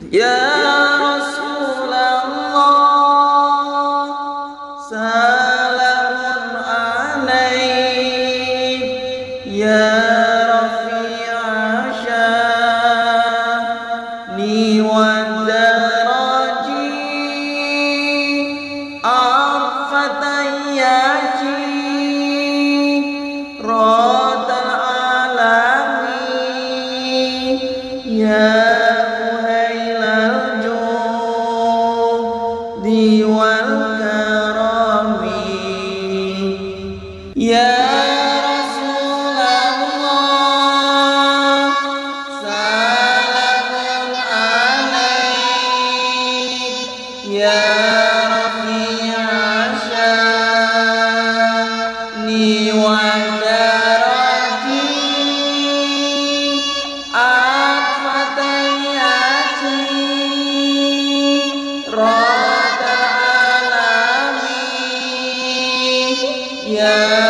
يا رسول الله سالم عليك. يا رفيع شأني والدراجي أرفتيان Robbal Alamin Ya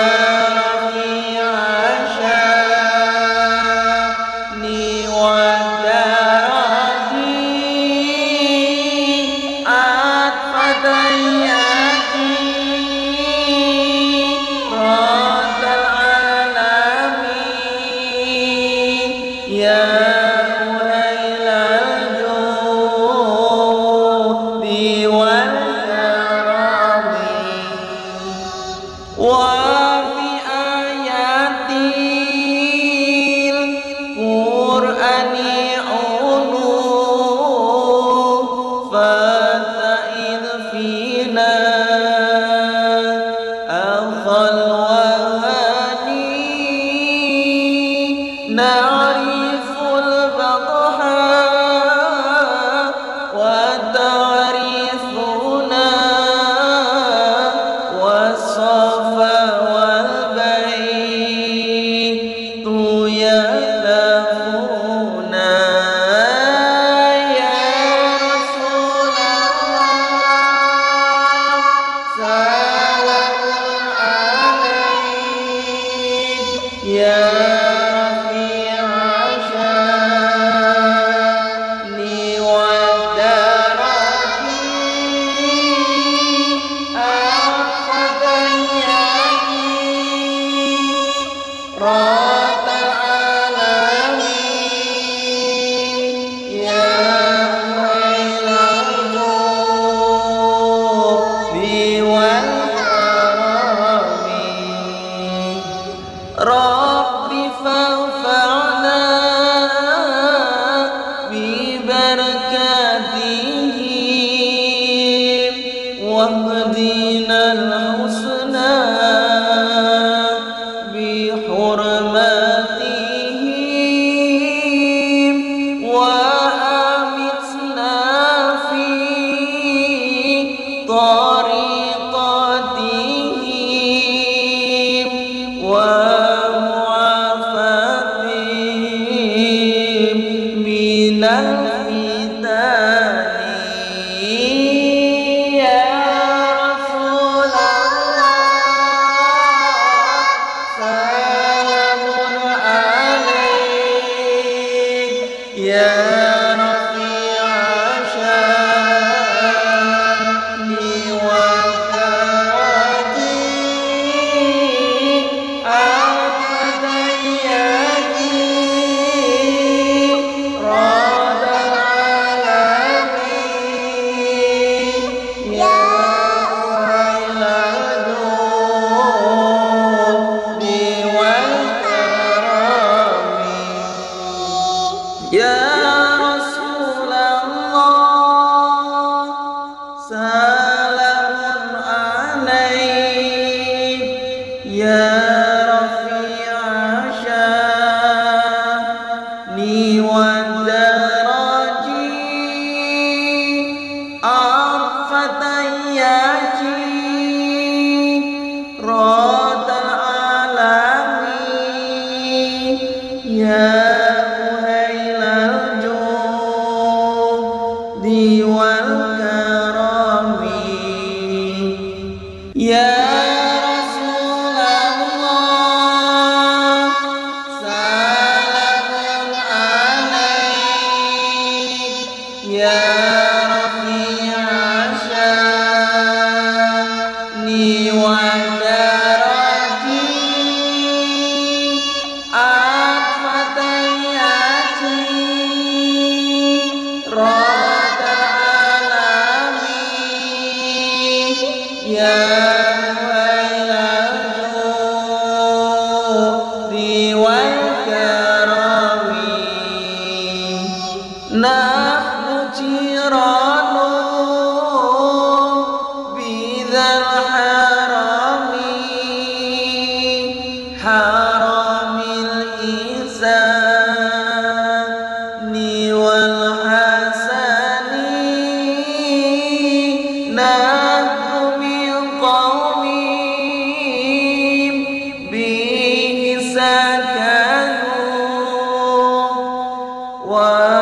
يا Yeah. wa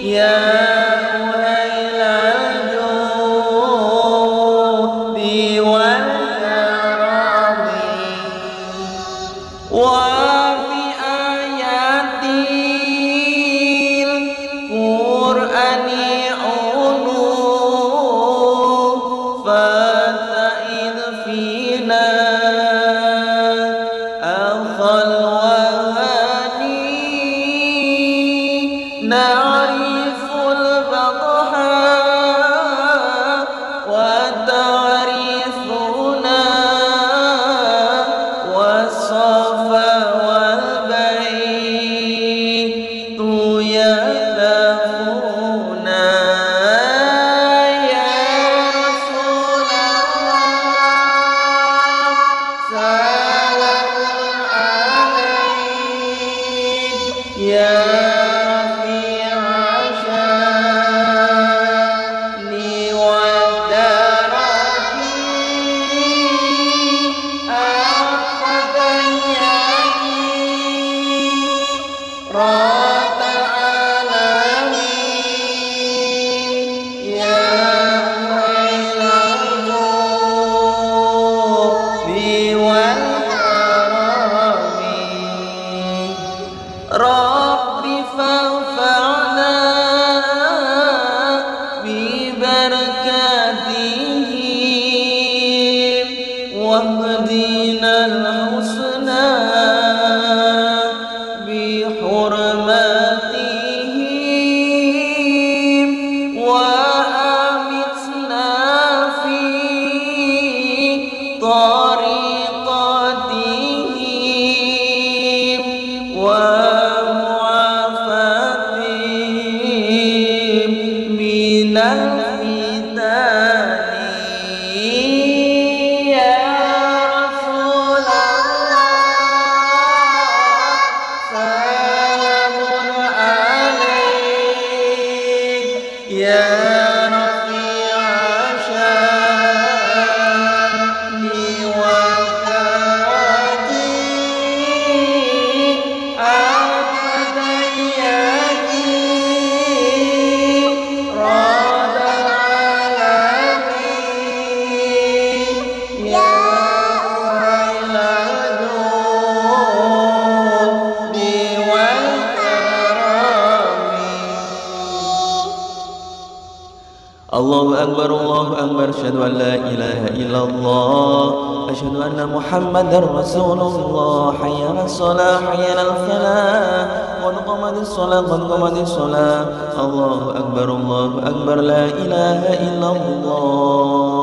يا الله أكبر الله أكبر أشهد أن لا إله إلا الله أشهد أن محمدا رسول الله حي على الصلاة حي على قد قامت الصلاة قد قامت الصلاة الله أكبر الله أكبر لا إله إلا الله